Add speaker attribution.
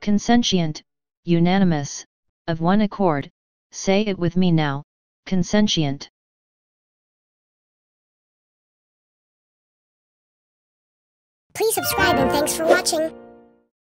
Speaker 1: Consentient, unanimous, of one accord, say it with me now, consentient.
Speaker 2: Please subscribe and thanks for watching.